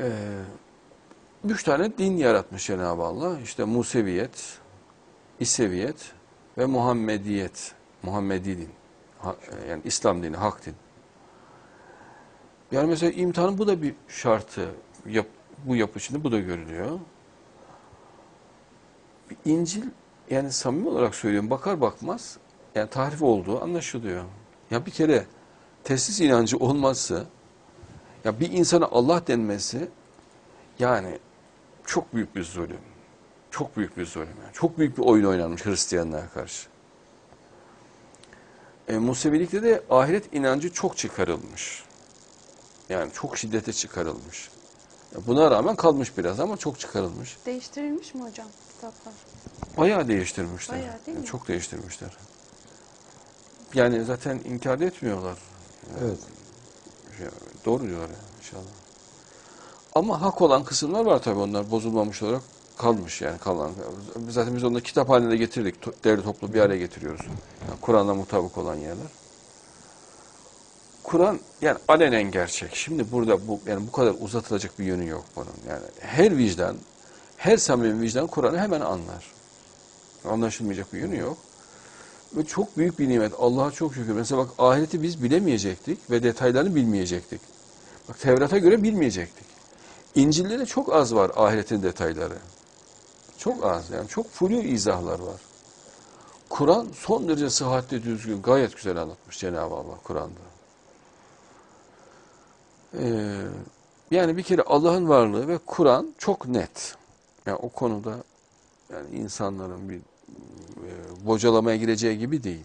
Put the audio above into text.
Ee, üç tane din yaratmış Cenab-ı Allah. İşte Museviyet, İseviyet ve Muhammediyet. Muhammedi din. Ha- Yani İslam dini, hak din. Yani mesela imtihanın bu da bir şartı. Bu yapı içinde bu da görülüyor. İncil yani samimi olarak söylüyorum bakar bakmaz yani tahrif olduğu anlaşılıyor. Ya bir kere teslis inancı olmazsa ya bir insana Allah denmesi yani çok büyük bir zulüm. Çok büyük bir zulüm. Yani. Çok büyük bir oyun oynanmış Hristiyanlığa karşı. E, Musevilikte de ahiret inancı çok çıkarılmış. Yani çok şiddete çıkarılmış. Ya Buna rağmen kalmış biraz ama çok çıkarılmış. Değiştirilmiş mi hocam kitaplar? Bayağı değiştirmişler. Bayağı değil Yani mi? Çok değiştirmişler. Yani zaten inkar etmiyorlar. Evet. Doğru diyorlar yani inşallah. Ama hak olan kısımlar var tabii onlar bozulmamış olarak kalmış yani kalan. Zaten biz onu kitap haline getirdik. Değerli toplu bir araya getiriyoruz. Yani Kur'an'la mutabık olan yerler. Kur'an yani alenen gerçek. Şimdi burada bu yani bu kadar uzatılacak bir yönü yok bunun. Yani her vicdan, her samimi vicdan Kur'an'ı hemen anlar. Anlaşılmayacak bir yönü yok. Ve çok büyük bir nimet. Allah'a çok şükür. Mesela bak ahireti biz bilemeyecektik ve detaylarını bilmeyecektik. Bak Tevrat'a göre bilmeyecektik. İncil'de de çok az var ahiretin detayları. Çok az yani çok flu izahlar var. Kur'an son derece sıhhatli, düzgün, gayet güzel anlatmış Cenab-ı Allah Kur'an'da. Ee, yani bir kere Allah'ın varlığı ve Kur'an çok net. Yani o konuda yani insanların bir bocalamaya gireceği gibi değil.